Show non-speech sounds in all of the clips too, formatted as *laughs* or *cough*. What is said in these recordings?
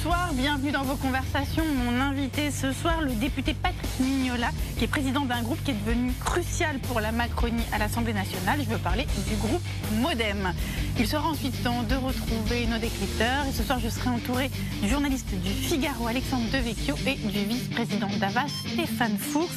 Bonsoir, bienvenue dans vos conversations. Mon invité ce soir, le député Patrick Mignola, qui est président d'un groupe qui est devenu crucial pour la Macronie à l'Assemblée nationale. Je veux parler du groupe Modem. Il sera ensuite temps de retrouver nos décrypteurs. Et ce soir, je serai entouré du journaliste du Figaro, Alexandre Devecchio, et du vice-président d'Avas, Stéphane Fours.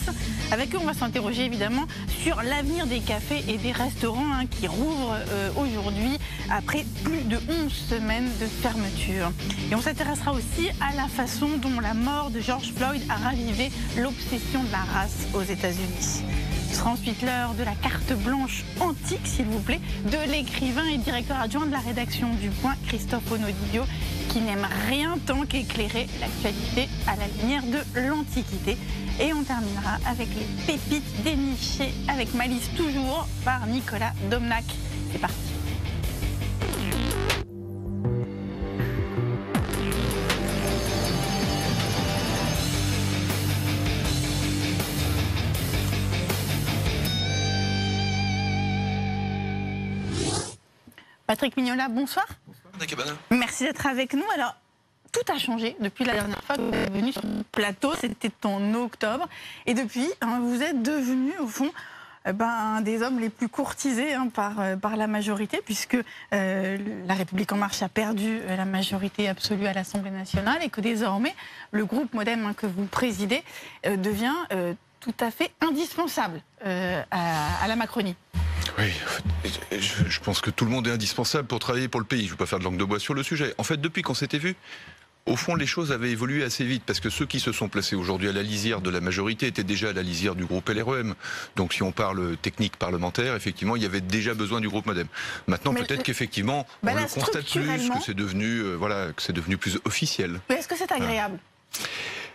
Avec eux, on va s'interroger évidemment sur l'avenir des cafés et des restaurants hein, qui rouvrent euh, aujourd'hui après plus de 11 semaines de fermeture. Et on s'intéressera aussi à la façon dont la mort de George Floyd a ravivé l'obsession de la race aux États-Unis. Ce sera ensuite l'heure de la carte blanche antique, s'il vous plaît, de l'écrivain et directeur adjoint de la rédaction du Point, Christophe Onodidio, qui n'aime rien tant qu'éclairer l'actualité à la lumière de l'Antiquité. Et on terminera avec les pépites dénichées avec malice toujours par Nicolas Domnac. C'est parti. Patrick Mignola, bonsoir. Bonsoir, Merci d'être avec nous. Alors, tout a changé depuis la dernière fois que vous êtes venu sur le plateau, c'était en octobre. Et depuis, hein, vous êtes devenu, au fond, eh ben, un des hommes les plus courtisés hein, par, euh, par la majorité, puisque euh, la République En Marche a perdu euh, la majorité absolue à l'Assemblée nationale et que désormais, le groupe Modem hein, que vous présidez devient tout à fait indispensable à, à la Macronie. Oui, je, pense que tout le monde est indispensable pour travailler pour le pays. Je ne veux pas faire de langue de bois sur le sujet. En fait, depuis qu'on s'était vu, au fond, les choses avaient évolué assez vite parce que ceux qui se sont placés aujourd'hui à la lisière de la majorité étaient déjà à la lisière du groupe LREM. Donc, si on parle technique parlementaire, effectivement, il y avait déjà besoin du groupe Modem. Maintenant, peut-être qu'effectivement, bah on le constate plus, que c'est devenu, euh, voilà, que c'est devenu plus officiel. Mais est-ce que c'est agréable? euh,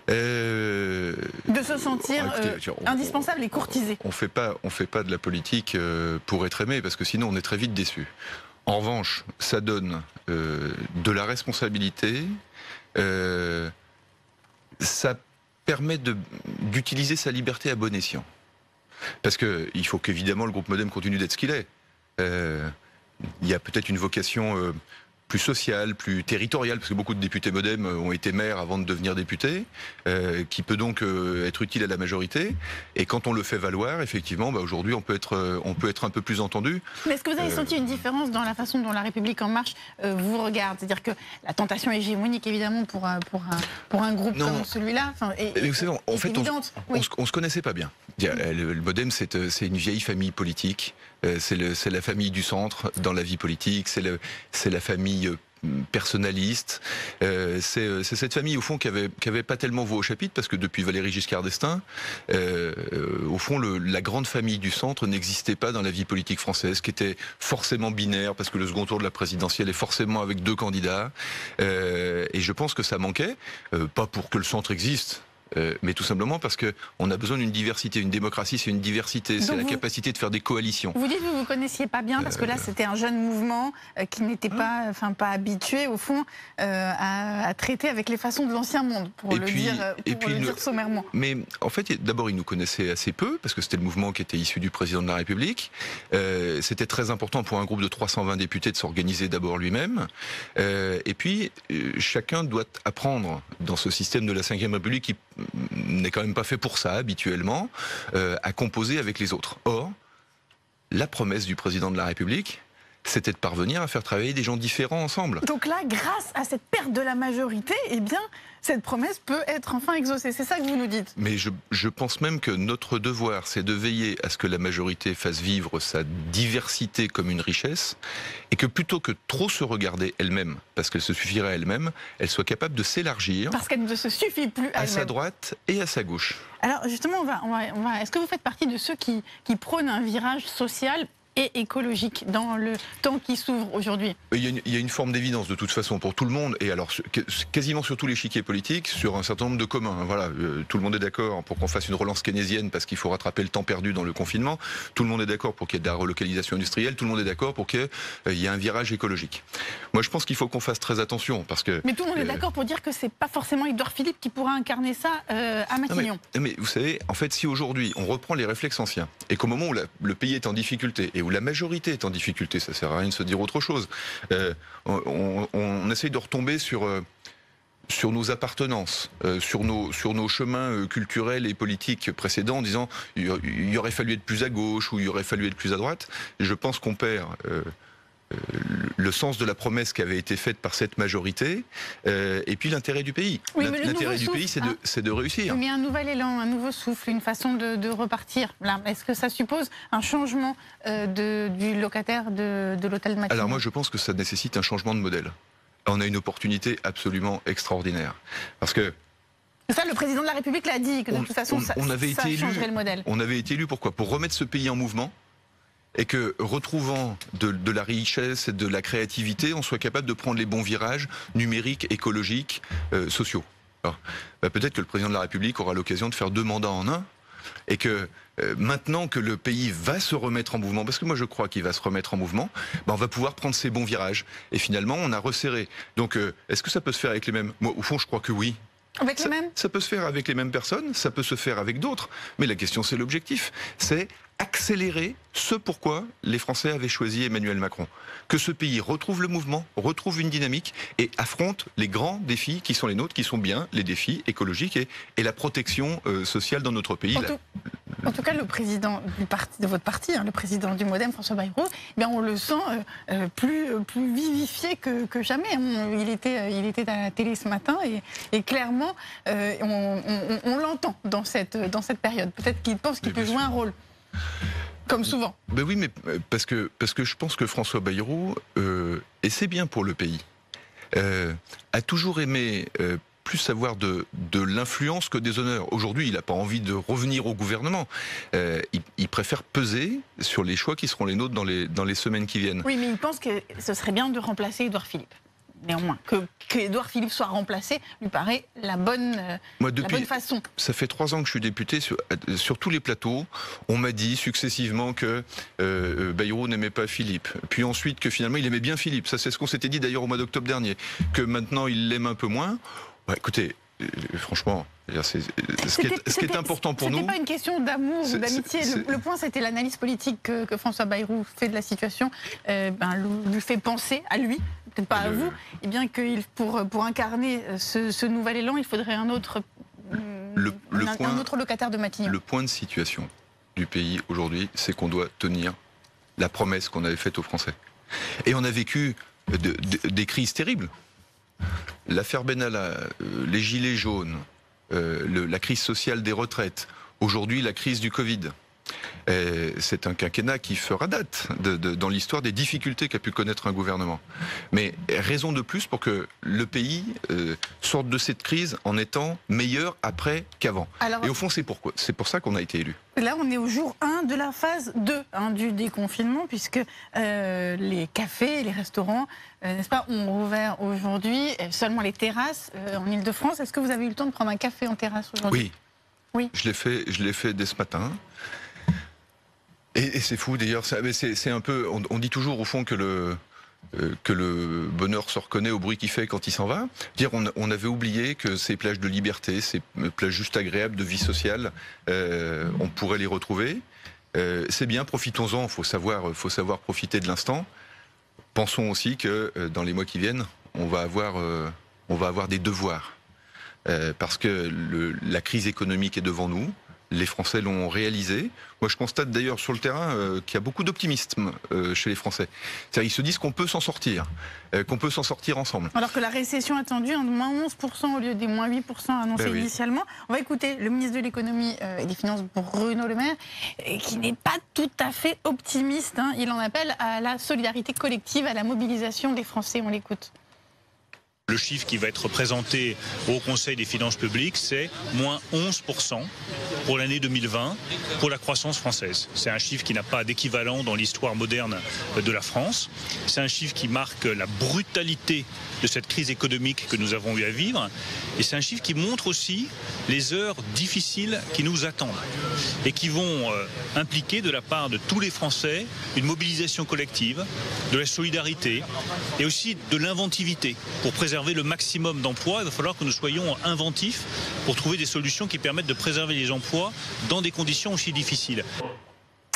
de se sentir euh, indispensable et courtisé. On fait pas, on fait pas de la politique euh, pour être aimé, parce que sinon on est très vite déçu. En revanche, ça donne de la responsabilité. ça permet d'utiliser sa liberté à bon escient. Parce qu'il faut qu'évidemment le groupe Modem continue d'être ce qu'il est. Il y a peut-être une vocation plus social, plus territorial, parce que beaucoup de députés modem ont été maires avant de devenir députés, euh, qui peut donc euh, être utile à la majorité. Et quand on le fait valoir, effectivement, bah aujourd'hui, on peut être, euh, on peut être un peu plus entendu. Mais est-ce que vous avez senti une différence dans la façon dont la République en marche vous regarde? C'est-à-dire que la tentation hégémonique, évidemment, pour un, pour un, pour un groupe comme celui-là, est, vous savez, en fait. On, on, se, connaissait pas bien. Le, le modem, c'est une vieille famille politique. C'est la famille du centre dans la vie politique. C'est la famille euh, personnaliste. Euh, euh, c'est cette famille, au fond, qui avait, qui avait pas tellement voix au chapitre, parce que depuis Valéry Giscard d'Estaing, au fond, la grande famille du centre n'existait pas dans la vie politique française, qui était forcément binaire, parce que le second tour de la présidentielle est forcément avec deux candidats. et je pense que ça manquait, pas pour que le centre existe, euh, mais tout simplement parce qu'on a besoin d'une diversité. Une démocratie, c'est une diversité, c'est la capacité de faire des coalitions. Vous dites que vous ne connaissiez pas bien, parce que là, euh, c'était un jeune mouvement euh, qui n'était pas, enfin, pas habitué, au fond, à, traiter avec les façons de l'ancien monde, pour le dire, dire sommairement. Mais en fait, d'abord, il nous connaissait assez peu, parce que c'était le mouvement qui était issu du président de la République. c'était très important pour un groupe de 320 députés de s'organiser d'abord lui-même. et puis, chacun doit apprendre dans ce système de la Ve République qui n'est quand même pas fait pour ça habituellement, euh, à composer avec les autres. Or, la promesse du président de la République, c'était de parvenir à faire travailler des gens différents ensemble. Donc là, grâce à cette perte de la majorité, eh bien, cette promesse peut être enfin exaucée. C'est ça que vous nous dites. Mais je, je pense même que notre devoir, c'est de veiller à ce que la majorité fasse vivre sa diversité comme une richesse, et que plutôt que trop se regarder elle-même, parce qu'elle se suffirait à elle-même, elle soit capable de s'élargir. Parce qu'elle ne se suffit plus à, à sa droite et à sa gauche. Alors justement, on va, on va, est-ce que vous faites partie de ceux qui, qui prônent un virage social et écologique dans le temps qui s'ouvre aujourd'hui il y, a une, forme d'évidence de toute façon pour tout le monde, et alors quasiment sur tous les chiquiers politiques, sur un certain nombre de communs. Voilà, euh, tout le monde est d'accord pour qu'on fasse une relance keynésienne parce qu'il faut rattraper le temps perdu dans le confinement. Tout le monde est d'accord pour qu'il y ait de la relocalisation industrielle. Tout le monde est d'accord pour qu'il y ait un virage écologique. Moi, je pense qu'il faut qu'on fasse très attention parce que. Mais tout le monde est euh, d'accord pour dire que c'est pas forcément Edouard Philippe qui pourra incarner ça euh, à Matignon. mais, vous savez, en fait, si aujourd'hui on reprend les réflexes anciens et qu'au moment où le pays est en difficulté et où la majorité est en difficulté, ça sert à rien de se dire autre chose. Euh, on, essaye de retomber sur, euh, sur nos appartenances, euh, sur, nos, sur nos chemins culturels et politiques précédents, en disant il y aurait fallu être plus à gauche ou il aurait fallu être plus à droite. Je pense qu'on perd le sens de la promesse qui avait été faite par cette majorité, et puis l'intérêt du pays. l'intérêt du pays, c'est de, hein. de, réussir. Mais un nouvel élan, un nouveau souffle, une façon de, repartir. Est-ce que ça suppose un changement de, du locataire de, de l'hôtel Matignon? Alors moi, je pense que ça nécessite un changement de modèle on a une opportunité absolument extraordinaire. Parce que ça, le président de la République l'a dit, que de toute façon, ça, avait été changerait le modèle. On avait été élu pourquoi? Pour remettre ce pays en mouvement et que, retrouvant de, la richesse et de la créativité, on soit capable de prendre les bons virages numériques, écologiques, euh, sociaux. Bah, peut-être que le président de la République aura l'occasion de faire deux mandats en un, et que euh, maintenant que le pays va se remettre en mouvement, parce que moi je crois qu'il va se remettre en mouvement, ben on va pouvoir prendre ces bons virages. Et finalement, on a resserré. Donc, euh, est-ce que ça peut se faire avec les mêmes? Moi, au fond, je crois que oui. Avec ça, les mêmes? Ça peut se faire avec les mêmes personnes, ça peut se faire avec d'autres. Mais la question, c'est l'objectif. C'est accélérer ce pourquoi les Français avaient choisi Emmanuel Macron. Que ce pays retrouve le mouvement, retrouve une dynamique et affronte les grands défis qui sont les nôtres, qui sont bien les défis écologiques et, la protection euh, sociale dans notre pays. En tout cas, le président du parti, de votre parti, hein, le président du Modem, François Bayrou, eh bien, on le sent euh, euh, plus, plus vivifié que, jamais. Il était, il était à la télé ce matin et, clairement, on, l'entend dans cette, dans cette période. Peut-être qu'il pense qu'il peut jouer un rôle. Comme souvent. Ben oui, mais euh, parce que, parce que je pense que François Bayrou, euh, et c'est bien pour le pays, euh, a toujours aimé plus avoir de, de l'influence que des honneurs. Aujourd'hui, il n'a pas envie de revenir au gouvernement. il, préfère peser sur les choix qui seront les nôtres dans les, dans les semaines qui viennent. Oui, mais il pense que ce serait bien de remplacer Édouard Philippe néanmoins. Que, que Philippe soit remplacé lui paraît la bonne, euh, Moi, depuis, façon. Ça fait trois ans que je suis député. Sur, euh, sur tous les plateaux, on m'a dit successivement que euh, Bayrou n'aimait pas Philippe. Puis ensuite que finalement il aimait bien Philippe. Ça, c'est ce qu'on s'était dit d'ailleurs au mois d'octobre dernier. Que maintenant il l'aime un peu moins. écoutez, franchement, ce qui, est, important pour nous. Ce pas une question d'amour ou d'amitié. Le, point, c'était l'analyse politique que, François Bayrou fait de la situation, ben, lui fait penser à lui, peut-être pas à vous, et eh bien que pour, pour incarner ce, nouvel élan, il faudrait un autre, le, un, autre locataire de Matignon. Le point de situation du pays aujourd'hui, c'est qu'on doit tenir la promesse qu'on avait faite aux Français. Et on a vécu des crises terribles. L'affaire Benalla, euh, les gilets jaunes, euh, la crise sociale des retraites, aujourd'hui la crise du Covid. Euh, c'est un quinquennat qui fera date dans l'histoire des difficultés qu'a pu connaître un gouvernement. Mais raison de plus pour que le pays euh, sorte de cette crise en étant meilleur après qu'avant. Et au fond, c'est pourquoi C'est pour ça qu'on a été élu. Là, on est au jour 1 de la phase 2 hein, du déconfinement, puisque euh, les cafés, les restaurants, n'est-ce pas, ont ouvert aujourd'hui, seulement les terrasses en Ile-de-France. Est-ce que vous avez eu le temps de prendre un café en terrasse aujourd'hui? Oui. Oui. Je l'ai fait, je l'ai fait dès ce matin. Et, c'est fou d'ailleurs, c'est un peu, on, dit toujours au fond que le euh, que le bonheur se reconnaît au bruit qu'il fait quand il s'en va. Dire, on, avait oublié que ces plages de liberté, ces plages juste agréables de vie sociale, euh, on pourrait les retrouver. Euh, c'est bien, profitons-en. Faut savoir, faut savoir profiter de l'instant. Pensons aussi que dans les mois qui viennent, on va avoir des devoirs parce que la crise économique est devant nous. Les Français l'ont réalisé. Moi, je constate d'ailleurs sur le terrain euh, qu'il y a beaucoup d'optimisme euh, chez les Français. Ils se disent qu'on peut s'en sortir, euh, qu'on peut s'en sortir ensemble. Alors que la récession attendue, en moins 11% au lieu des moins 8% annoncés ben initialement. On va écouter le ministre de l'économie et des finances, Bruno Le Maire, qui n'est pas tout à fait optimiste. Hein. Il en appelle à la solidarité collective, à la mobilisation des Français. On l'écoute. Le chiffre qui va être présenté au Conseil des finances publiques, c'est moins 11% pour l'année 2020 pour la croissance française. C'est un chiffre qui n'a pas d'équivalent dans l'histoire moderne de la France. C'est un chiffre qui marque la brutalité de cette crise économique que nous avons eu à vivre. Et c'est un chiffre qui montre aussi les heures difficiles qui nous attendent et qui vont euh, impliquer de la part de tous les Français une mobilisation collective, de la solidarité et aussi de l'inventivité pour préserver le maximum d'emplois, il va falloir que nous soyons inventifs pour trouver des solutions qui permettent de préserver les emplois dans des conditions aussi difficiles.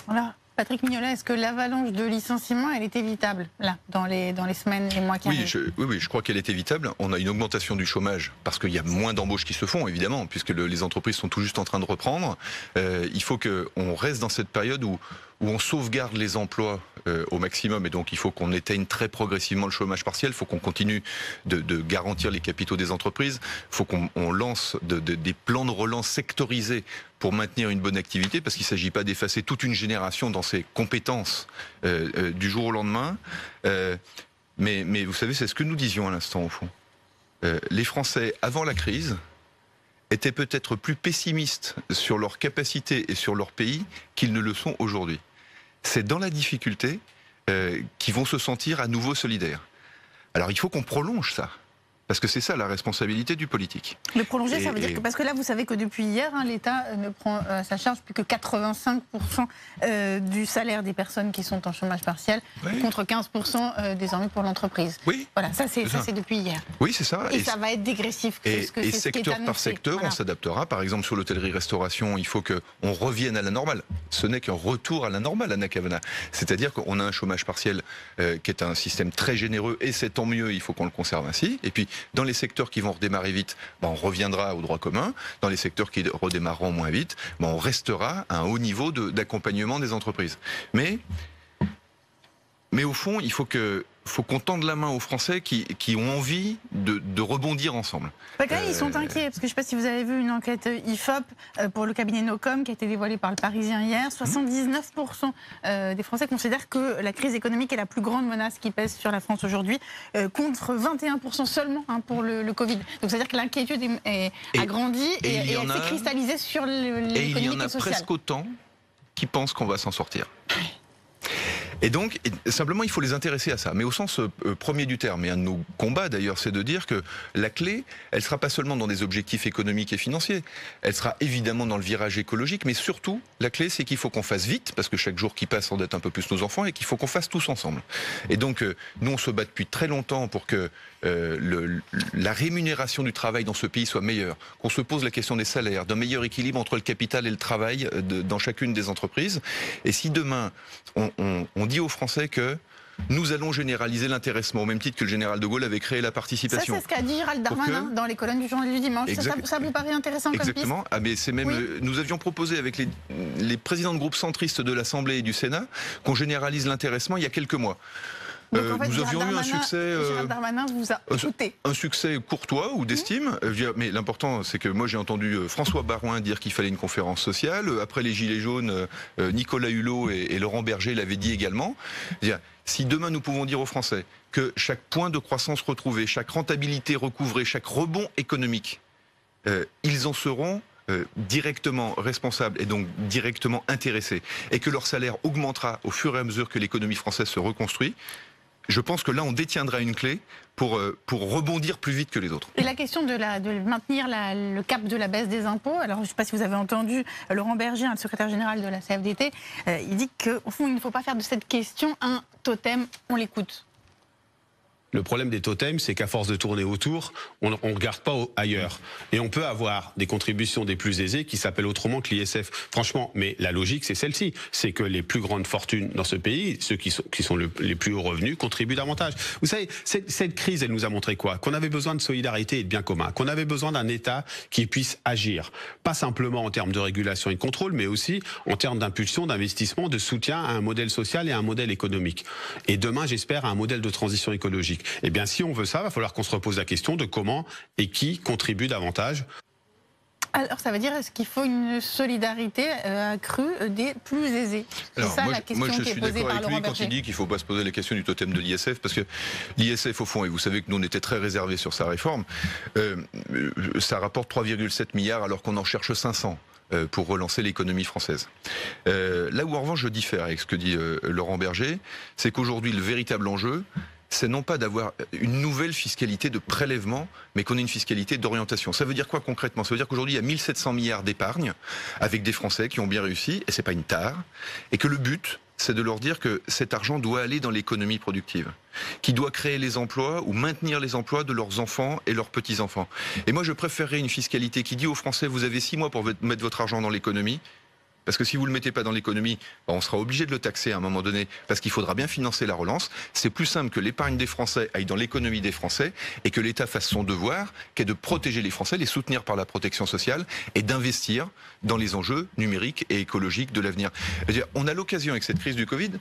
Voilà. Patrick Mignolet, est-ce que l'avalanche de licenciements, elle est évitable, là, dans les, dans les semaines et mois qui oui, arrivent je, oui, oui, je crois qu'elle est évitable. On a une augmentation du chômage parce qu'il y a moins d'embauches qui se font, évidemment, puisque le- les entreprises sont tout juste en train de reprendre. Euh, il faut qu'on reste dans cette période où, où on sauvegarde les emplois euh, au maximum, et donc il faut qu'on éteigne très progressivement le chômage partiel. Il faut qu'on continue de, garantir les capitaux des entreprises. Il faut qu'on on lance de- de- des plans de relance sectorisés pour maintenir une bonne activité, parce qu'il ne s'agit pas d'effacer toute une génération dans ses compétences euh, euh, du jour au lendemain. Mais, mais vous savez, c'est ce que nous disions à l'instant, au fond. Les Français, avant la crise, étaient peut-être plus pessimistes sur leur capacité et sur leur pays qu'ils ne le sont aujourd'hui. C'est dans la difficulté euh, qu'ils vont se sentir à nouveau solidaires. Alors il faut qu'on prolonge ça. Parce que c'est ça la responsabilité du politique. Le prolonger, ça Et- veut dire que, parce que là, vous savez que depuis hier, hein, l'État euh, ne prend à sa charge plus que 85% euh, du salaire des personnes qui sont en chômage partiel, Oui. contre 15% euh, désormais pour l'entreprise. Oui, Voilà, ça c'est ça, depuis hier. oui, c'est ça. Et, Et ça va être dégressif. Et, que- ce secteur par secteur, Voilà. on s'adaptera. Par exemple, sur l'hôtellerie-restauration, il faut qu'on revienne à la normale. Ce n'est qu'un retour à la normale, Anna Cavana. C'est-à-dire qu'on a un chômage partiel euh, qui est un système très généreux, et c'est tant mieux, il faut qu'on le conserve ainsi. Et puis, dans les secteurs qui vont redémarrer vite, ben, on reviendra au droit commun. Dans les secteurs qui redémarreront moins vite, ben, on restera à un haut niveau d'accompagnement des entreprises. Mais au fond, il faut que faut qu'on tende la main aux Français qui, qui ont envie de, de rebondir ensemble. Ils sont Euh, inquiets, parce que je ne sais pas si vous avez vu une enquête IFOP euh, pour le cabinet Nocom qui a été dévoilée par le Parisien hier. 79% euh, des Français considèrent que la crise économique est la plus grande menace qui pèse sur la France aujourd'hui, euh, contre 21% seulement hein, pour le, le Covid. Donc c'est-à-dire que l'inquiétude a grandi et, et et elle s'est cristallisée sur le- Et il y en a sociale. presque autant qui pensent qu'on va s'en sortir. Et donc, simplement, il faut les intéresser à ça. Mais au sens euh, premier du terme, et un de nos combats d'ailleurs, c'est de dire que la clé, elle sera pas seulement dans des objectifs économiques et financiers, elle sera évidemment dans le virage écologique, mais surtout, la clé, c'est qu'il faut qu'on fasse vite, parce que chaque jour qui passe endette un peu plus nos enfants, et qu'il faut qu'on fasse tous ensemble. Et donc, euh, nous, on se bat depuis très longtemps pour que euh, le- la rémunération du travail dans ce pays soit meilleure, qu'on se pose la question des salaires, d'un meilleur équilibre entre le capital et le travail euh, de- dans chacune des entreprises. Et si demain, on, on- on dit aux Français que nous allons généraliser l'intéressement, au même titre que le général de Gaulle avait créé la Ça, participation. c'est ce qu'a dit Gérald Darmanin que- dans les colonnes du journal du dimanche. Ça, ça- ça vous paraît intéressant comme piste Exactement. Ah, mais c'est même. Oui. euh, Nous avions proposé avec les, les présidents de groupes centristes de l'Assemblée et du Sénat qu'on généralise l'intéressement il y a quelques mois. Donc, Euh, en fait, nous Gérald avions eu un succès. euh, Darmanin vous a euh, écouté. un succès courtois ou d'estime. Euh, dire, Mais l'important, c'est que moi j'ai entendu euh, François Barouin dire qu'il fallait une conférence sociale. Euh, Après les Gilets jaunes, euh, euh, Nicolas Hulot et, et Laurent Berger l'avaient dit également. Si demain nous pouvons dire aux Français que chaque point de croissance retrouvé, chaque rentabilité recouvrée, chaque rebond économique, euh, ils en seront euh, directement responsables et donc directement intéressés, et que leur salaire augmentera au fur et à mesure que l'économie française se reconstruit, je pense que là, on détiendra une clé pour, euh, pour rebondir plus vite que les autres. Et la question de, maintenir le cap de la baisse des impôts, alors je ne sais pas si vous avez entendu euh, Laurent Berger, le secrétaire général de la CFDT, euh, il dit qu'au fond, il ne faut pas faire de cette question un totem, on l'écoute. Le problème des totems, c'est qu'à force de tourner autour, on ne regarde pas ailleurs. Et on peut avoir des contributions des plus aisés qui s'appellent autrement que l'ISF. Franchement, mais la logique, c'est celle-ci. C'est que les plus grandes fortunes dans ce pays, ceux qui sont, les plus hauts revenus, contribuent davantage. Vous savez, cette, cette crise, elle nous a montré quoi? Qu'on avait besoin de solidarité et de bien commun. Qu'on avait besoin d'un État qui puisse agir. Pas simplement en termes de régulation et de contrôle, mais aussi en termes d'impulsion, d'investissement, de soutien à un modèle social et à un modèle économique. Et demain, j'espère, à un modèle de transition écologique. Eh bien, si on veut ça, il va falloir qu'on se repose la question de comment et qui contribue davantage. Alors ça veut dire, est-ce qu'il faut une solidarité euh, accrue des plus aisés? C'est Alors, ça moi, la je- question moi, je qui est suis posée par avec Laurent lui quand il dit qu'il ne faut pas se poser la question du totem de l'ISF, parce que l'ISF, au fond, et vous savez que nous, on était très réservés sur sa réforme, euh, ça rapporte 3,7 milliards alors qu'on en cherche 500 euh, pour relancer l'économie française. Euh, là où en revanche je diffère avec ce que dit euh, Laurent Berger, c'est qu'aujourd'hui le véritable enjeu, c'est non pas d'avoir une nouvelle fiscalité de prélèvement, mais qu'on ait une fiscalité d'orientation. Ça veut dire quoi concrètement? Ça veut dire qu'aujourd'hui, il y a 1700 milliards d'épargne avec des Français qui ont bien réussi, et c'est pas une tare, et que le but, c'est de leur dire que cet argent doit aller dans l'économie productive, qui doit créer les emplois ou maintenir les emplois de leurs enfants et leurs petits-enfants. Et moi, je préférerais une fiscalité qui dit aux Français, vous avez six mois pour mettre votre argent dans l'économie, Parce que si vous ne le mettez pas dans l'économie, bah, on sera obligé de le taxer à un moment donné, parce qu'il faudra bien financer la relance. C'est plus simple que l'épargne des Français aille dans l'économie des Français et que l'État fasse son devoir, qui est de protéger les Français, les soutenir par la protection sociale et d'investir dans les enjeux numériques et écologiques de l'avenir. On a l'occasion avec cette crise du Covid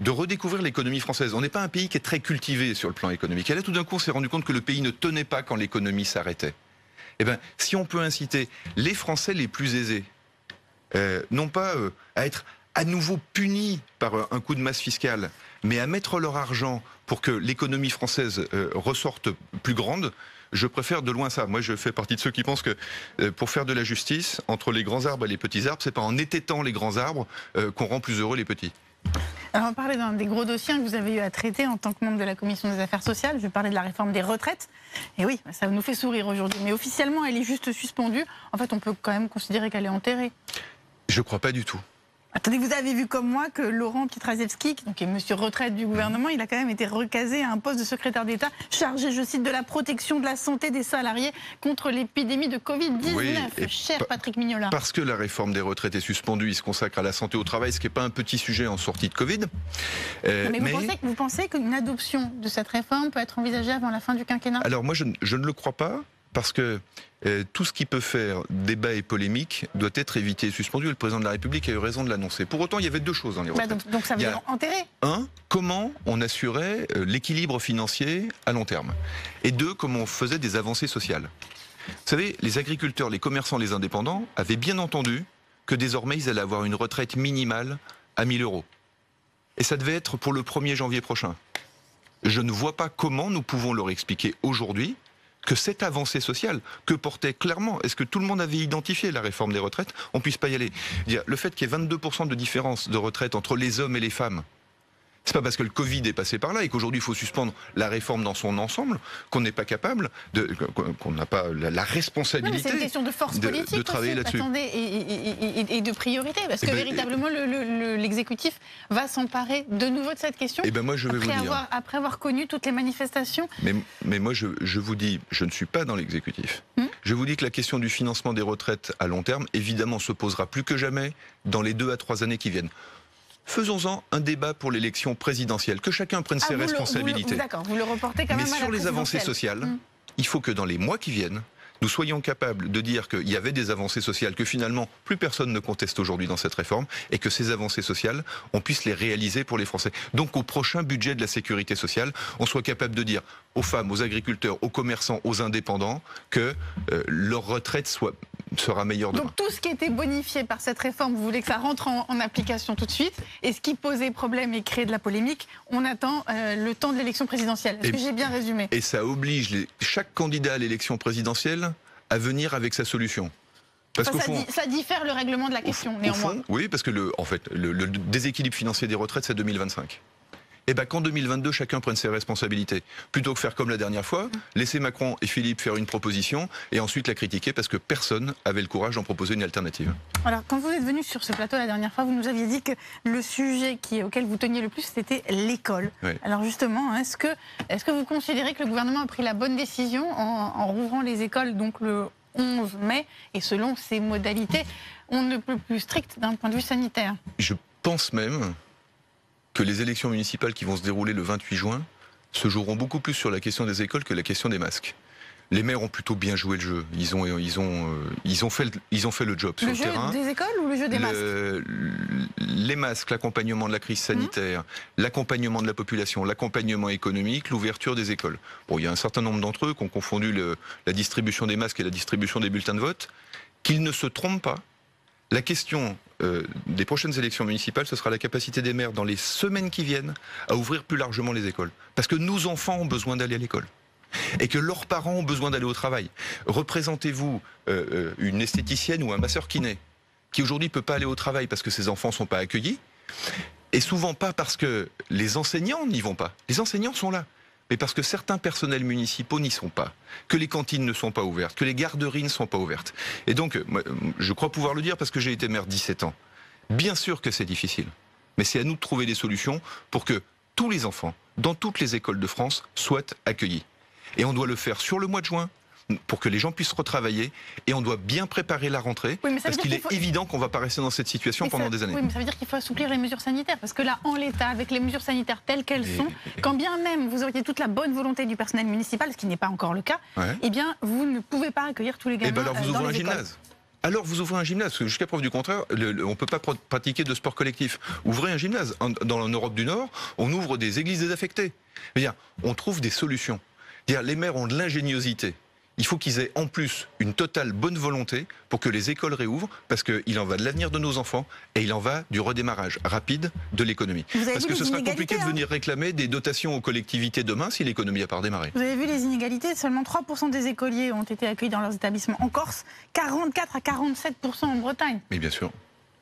de redécouvrir l'économie française. On n'est pas un pays qui est très cultivé sur le plan économique. Et là, tout d'un coup, on s'est rendu compte que le pays ne tenait pas quand l'économie s'arrêtait. Eh bien, si on peut inciter les Français les plus aisés, euh, non pas euh, à être à nouveau punis par euh, un coup de masse fiscale, mais à mettre leur argent pour que l'économie française ressorte plus grande, je préfère de loin ça. Moi, je fais partie de ceux qui pensent que pour faire de la justice, entre les grands arbres et les petits arbres, c'est pas en étêtant les grands arbres qu'on rend plus heureux les petits. Alors, on parlait d'un des gros dossiers que vous avez eu à traiter en tant que membre de la Commission des affaires sociales. Je parler de la réforme des retraites. Et oui, ça nous fait sourire aujourd'hui. Mais officiellement, elle est juste suspendue. En fait, on peut quand même considérer qu'elle est enterrée. Je ne crois pas du tout. Attendez, vous avez vu comme moi que Laurent Pietraszewski, qui est monsieur retraite du gouvernement, il a quand même été recasé à un poste de secrétaire d'État chargé, je cite, de la protection de la santé des salariés contre l'épidémie de Covid-19. Cher Patrick Mignola. Parce que la réforme des retraites est suspendue, il se consacre à la santé au travail, ce qui n'est pas un petit sujet en sortie de Covid. Euh, mais, vous, Pensez, qu'une adoption de cette réforme peut être envisagée avant la fin du quinquennat? Alors moi, je ne le crois pas parce que euh, tout ce qui peut faire débat et polémique doit être évité et suspendu. Le président de la République a eu raison de l'annoncer. Pour autant, il y avait deux choses dans les bah, retraites. donc, ça veut dire enterrer Un, comment on assurait euh, l'équilibre financier à long terme Et deux, comment on faisait des avancées sociales. Vous savez, les agriculteurs, les commerçants, les indépendants avaient bien entendu que désormais ils allaient avoir une retraite minimale à 1000 euros. Et ça devait être pour le 1er janvier prochain. Je ne vois pas comment nous pouvons leur expliquer aujourd'hui que cette avancée sociale que portait clairement, est-ce que tout le monde avait identifié la réforme des retraites, on puisse pas y aller. Le fait qu'il y ait 22% de différence de retraite entre les hommes et les femmes, c'est pas parce que le Covid est passé par là et qu'aujourd'hui il faut suspendre la réforme dans son ensemble qu'on n'est pas capable de, qu'on n'a pas la, responsabilité. C'est une question de force politique de, travailler là-dessus. Et, de priorité, parce que eh ben, véritablement l'exécutif va s'emparer de nouveau de cette question. Et eh ben moi je vais après vous avoir, après avoir connu toutes les manifestations. Mais, mais moi je, je, vous dis, je ne suis pas dans l'exécutif. Hmm je vous dis que la question du financement des retraites à long terme, évidemment, se posera plus que jamais dans les deux à trois années qui viennent faisons-en un débat pour l'élection présidentielle, que chacun prenne ah, ses responsabilités. D'accord, vous le reportez quand même Mais sur les avancées sociales, hmm. il faut que dans les mois qui viennent, nous soyons capables de dire qu'il y avait des avancées sociales que finalement plus personne ne conteste aujourd'hui dans cette réforme et que ces avancées sociales, on puisse les réaliser pour les Français. Donc au prochain budget de la sécurité sociale, on soit capable de dire aux femmes, aux agriculteurs, aux commerçants, aux indépendants que euh, leur retraite soit sera meilleure demain. Donc tout ce qui était bonifié par cette réforme, vous voulez que ça rentre en, application tout de suite? Et ce qui posait problème et créait de la polémique, on attend euh, le temps de l'élection présidentielle. Est-ce que j'ai bien résumé? Et ça oblige les, chaque candidat à l'élection présidentielle à venir avec sa solution. Parce ça, ça, diffère le règlement de la question, néanmoins. oui, parce que le, en fait, le déséquilibre financier des retraites, c'est 2025 eh ben, qu'en 2022, chacun prenne ses responsabilités. Plutôt que faire comme la dernière fois, laisser Macron et Philippe faire une proposition et ensuite la critiquer parce que personne avait le courage d'en proposer une alternative. Alors, quand vous êtes venu sur ce plateau la dernière fois, vous nous aviez dit que le sujet qui, auquel vous teniez le plus, c'était l'école. Alors justement, est-ce que, est que vous considérez que le gouvernement a pris la bonne décision en, en rouvrant les écoles donc le 11 mai et selon ses modalités, on ne peut plus strict d'un point de vue sanitaire? Je pense même que les élections municipales qui vont se dérouler le 28 juin se joueront beaucoup plus sur la question des écoles que la question des masques. Les maires ont plutôt bien joué le jeu. Ils ont, ils ont, euh, ils ont, fait, ils ont fait le job sur le, terrain. Le jeu des écoles ou le jeu des masques? Les masques, l'accompagnement de la crise sanitaire, l'accompagnement de la population, l'accompagnement économique, l'ouverture des écoles. Bon, il y a un certain nombre d'entre eux qui ont confondu la distribution des masques et la distribution des bulletins de vote. Qu'ils ne se trompent pas. La question euh, des prochaines élections municipales, ce sera la capacité des maires dans les semaines qui viennent à ouvrir plus largement les écoles. Parce que nos enfants ont besoin d'aller à l'école. Et que leurs parents ont besoin d'aller au travail. Représentez-vous euh, euh, une esthéticienne ou un masseur kiné qui aujourd'hui ne peut pas aller au travail parce que ses enfants ne sont pas accueillis. Et souvent pas parce que les enseignants n'y vont pas. Les enseignants sont là mais parce que certains personnels municipaux n'y sont pas, que les cantines ne sont pas ouvertes, que les garderies ne sont pas ouvertes. Et donc, je crois pouvoir le dire parce que j'ai été maire 17 ans. Bien sûr que c'est difficile, mais c'est à nous de trouver des solutions pour que tous les enfants, dans toutes les écoles de France, soient accueillis. Et on doit le faire sur le mois de juin, pour que les gens puissent retravailler et on doit bien préparer la rentrée parce qu'il est évident qu'on va pas rester dans cette situation pendant des années. Oui, mais ça veut dire qu'il faut assouplir les mesures sanitaires parce que là, en l'état, avec les mesures sanitaires telles qu'elles sont, quand bien même vous auriez toute la bonne volonté du personnel municipal, ce qui n'est pas encore le cas, eh bien, vous ne pouvez pas accueillir tous les gamins. Et eh bien alors vous euh, ouvrez un gymnase. Alors vous ouvrez un gymnase, jusqu'à preuve du contraire, on ne peut pas pratiquer de sport collectif. Ouvrez un gymnase. dans l'Europe du Nord, on ouvre des églises désaffectées. on trouve des solutions. Les maires ont de l'ingéniosité il faut qu'ils aient en plus une totale bonne volonté pour que les écoles réouvrent, parce qu'il en va de l'avenir de nos enfants et il en va du redémarrage rapide de l'économie. Parce que ce sera compliqué de hein venir réclamer des dotations aux collectivités demain si l'économie n'a pas redémarré. Vous avez vu les inégalités Seulement 3% des écoliers ont été accueillis dans leurs établissements en Corse, 44 à 47% en Bretagne. Mais bien sûr.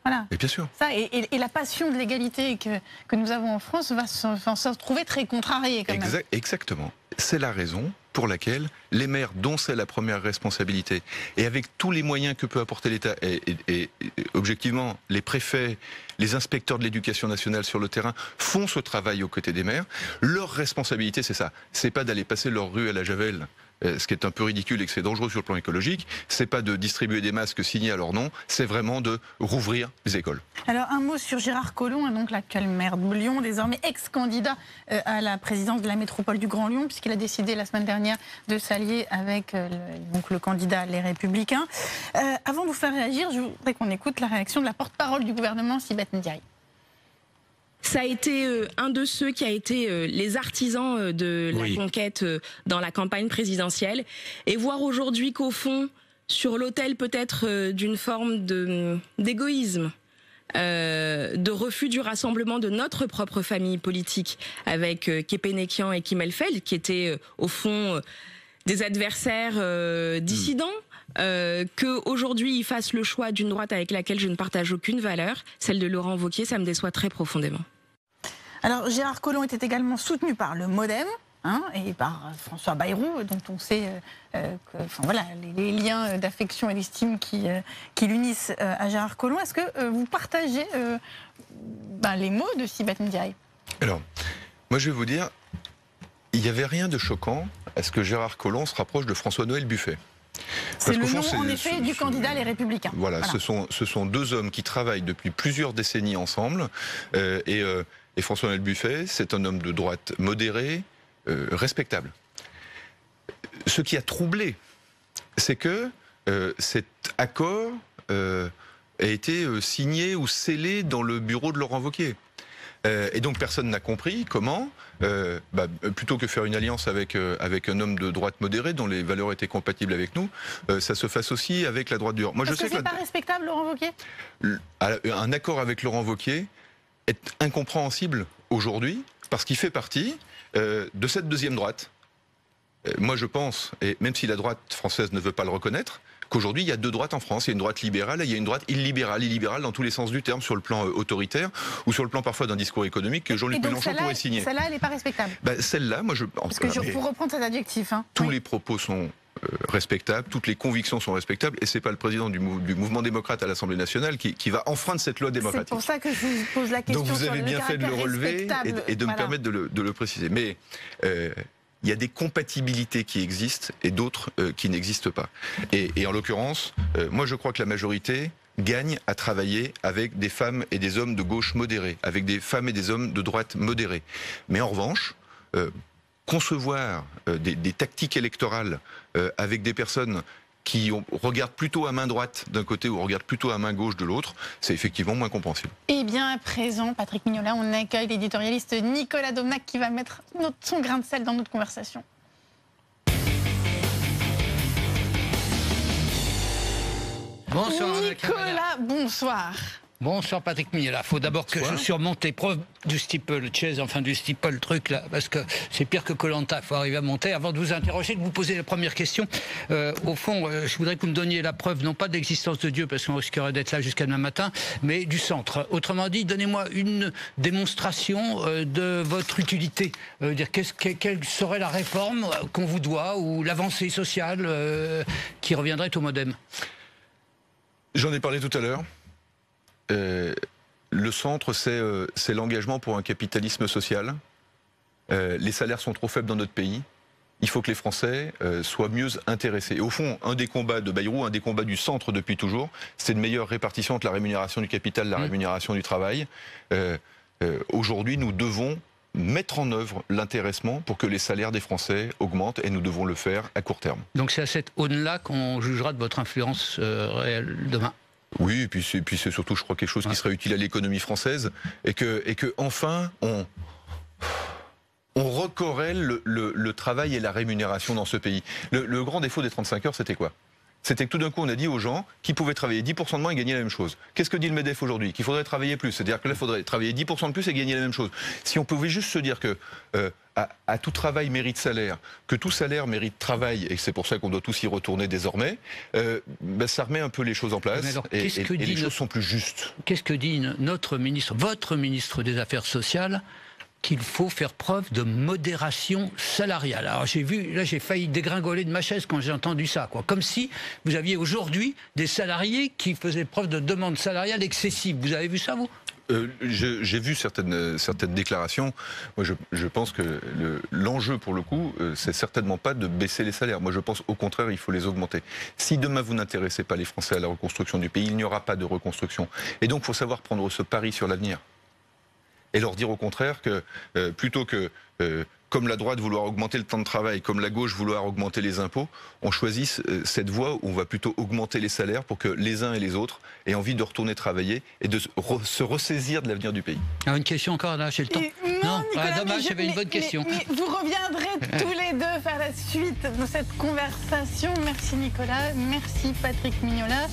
Voilà. Et bien sûr. Ça, et, la passion de l'égalité que, que, nous avons en France va se, se trouver très contrariée. Quand même. Exactement. C'est la raison pour laquelle les maires, dont c'est la première responsabilité, et avec tous les moyens que peut apporter l'État, et, objectivement, les préfets, les inspecteurs de l'éducation nationale sur le terrain font ce travail aux côtés des maires, leur responsabilité, c'est ça. C'est pas d'aller passer leur rue à la Javel ce qui est un peu ridicule et que c'est dangereux sur le plan écologique, c'est pas de distribuer des masques signés à leur nom, c'est vraiment de rouvrir les écoles. Alors un mot sur Gérard Collomb, hein, donc l'actuel maire de Lyon, désormais ex-candidat euh, à la présidence de la métropole du Grand Lyon, puisqu'il a décidé la semaine dernière de s'allier avec euh, le, donc le candidat Les Républicains. avant de vous faire réagir, je voudrais qu'on écoute la réaction de la porte-parole du gouvernement, Sibeth Ndiaye. Ça a été euh, un de ceux qui a été euh, les artisans euh, de la conquête dans la campagne présidentielle. Et voir aujourd'hui qu'au fond, sur l'autel peut-être d'une forme d'égoïsme, de refus du rassemblement de notre propre famille politique avec Kepenekian et Kimelfeld, qui étaient au fond des adversaires dissidents. Euh, qu'aujourd'hui il fasse le choix d'une droite avec laquelle je ne partage aucune valeur, celle de Laurent Wauquiez, ça me déçoit très profondément. Alors Gérard Collomb était également soutenu par le MoDem. Hein, et par François Bayrou, dont on sait euh, euh, que, enfin, voilà, les, liens d'affection et d'estime qui, qui l'unissent à Gérard Collomb. Est-ce que vous partagez ben, les mots de Sibeth Ndiaye? Alors, moi je vais vous dire, il n'y avait rien de choquant à ce que Gérard Collomb se rapproche de François-Noël Buffet. C'est le nom, en effet, du candidat Les Républicains. Voilà, Ce, sont, ce sont deux hommes qui travaillent depuis plusieurs décennies ensemble. et et François-Noël Buffet, c'est un homme de droite modéré, euh, respectable. Ce qui a troublé, c'est que euh, cet accord euh, a été signé ou scellé dans le bureau de Laurent Wauquiez. et donc personne n'a compris comment, bah, plutôt que faire une alliance avec, avec un homme de droite modéré dont les valeurs étaient compatibles avec nous, ça se fasse aussi avec la droite dure. Moi, Parce je sais que c'est pas respectable, Laurent Wauquiez? Un accord avec Laurent Wauquiez, est incompréhensible aujourd'hui parce qu'il fait partie euh, de cette deuxième droite. Euh, moi, je pense, et même si la droite française ne veut pas le reconnaître, qu'aujourd'hui, il y a deux droites en France. Il y a une droite libérale et il y a une droite illibérale. Illibérale dans tous les sens du terme, sur le plan euh, autoritaire ou sur le plan parfois d'un discours économique que Jean-Luc Mélenchon pourrait signer. Celle-là, elle n'est pas respectable. Bah, celle-là, moi, je. Parce que je, pour reprendre cet adjectif. Hein, tous les propos sont euh, respectables, toutes les convictions sont respectables, et c'est pas le président du, mouvement démocrate à l'Assemblée nationale qui, va enfreindre cette loi démocratique. C'est pour ça que je vous pose la question. Donc vous avez bien fait de le relever et, de me permettre de le, préciser. Mais euh, il y a des compatibilités qui existent et d'autres euh, qui n'existent pas. Et, en l'occurrence, moi je crois que la majorité gagne à travailler avec des femmes et des hommes de gauche modérés, avec des femmes et des hommes de droite modérés. Mais en revanche, concevoir euh, des, tactiques électorales euh, avec des personnes qui regardent plutôt à main droite d'un côté ou regardent plutôt à main gauche de l'autre, c'est effectivement moins compréhensible. Et bien à présent, Patrick Mignola, on accueille l'éditorialiste Nicolas Domnac qui va mettre son grain de sel dans notre conversation. Bonsoir Nicolas, bonsoir. Bonsoir Patrick Mignola. Il faut d'abord que je surmonte l'épreuve du steeple chase, enfin du steeple truc là, parce que c'est pire que Colanta. Il faut arriver à monter. Avant de vous interroger, de vous poser la première question. Euh, au fond, euh, je voudrais que vous me donniez la preuve, non pas de l'existence de Dieu, parce qu'on risquerait d'être là jusqu'à demain matin, mais du centre. Autrement dit, donnez-moi une démonstration euh, de votre utilité. dire quelle serait la réforme qu'on vous doit ou l'avancée sociale qui reviendrait au modem? J'en ai parlé tout à l'heure. Euh, le centre, euh, c'est l'engagement pour un capitalisme social. Euh, les salaires sont trop faibles dans notre pays. il faut que les Français soient mieux intéressés. Et au fond, un des combats de Bayrou, un des combats du centre depuis toujours, c'est une meilleure répartition entre la rémunération du capital et la mmh. rémunération du travail. Euh, euh, aujourd'hui, nous devons mettre en œuvre l'intéressement pour que les salaires des Français augmentent et nous devons le faire à court terme. Donc c'est à cette aune-là qu'on jugera de votre influence réelle demain oui, et puis c'est surtout, je crois, quelque chose qui serait utile à l'économie française, et que, et que enfin, on, on recorrèle le, travail et la rémunération dans ce pays. Le, grand défaut des 35 heures, c'était quoi? C'était que tout d'un coup, on a dit aux gens qu'ils pouvaient travailler 10% de moins et gagner la même chose. Qu'est-ce que dit le MEDEF aujourd'hui? Qu'il faudrait travailler plus. C'est-à-dire que là, il faudrait travailler 10% de plus et gagner la même chose. Si on pouvait juste se dire que euh, à, tout travail mérite salaire, que tout salaire mérite travail, et c'est pour ça qu'on doit tous y retourner désormais, euh, ben, ça remet un peu les choses en place et, les choses sont plus justes. Qu'est-ce que dit notre ministre, votre ministre des Affaires sociales qu'il faut faire preuve de modération salariale. Alors j'ai vu, là j'ai failli dégringoler de ma chaise quand j'ai entendu ça. Comme si vous aviez aujourd'hui des salariés qui faisaient preuve de demande salariale excessive. Vous avez vu ça, vous? Euh, j'ai vu certaines, certaines déclarations. Moi, je, pense que l'enjeu, pour le coup, euh, c'est certainement pas de baisser les salaires. Moi, je pense au contraire, il faut les augmenter. Si demain vous n'intéressez pas les Français à la reconstruction du pays, il n'y aura pas de reconstruction. Et donc, il faut savoir prendre ce pari sur l'avenir et leur dire au contraire que euh, plutôt que euh, comme la droite vouloir augmenter le temps de travail, comme la gauche vouloir augmenter les impôts, on choisit euh, cette voie où on va plutôt augmenter les salaires pour que les uns et les autres aient envie de retourner travailler et de se ressaisir de l'avenir du pays. Ah, une question encore, là, j'ai le temps. non, ah, dommage, j'avais une bonne question. vous reviendrez *laughs* tous les deux faire la suite de cette conversation. Merci Nicolas, merci Patrick Mignola.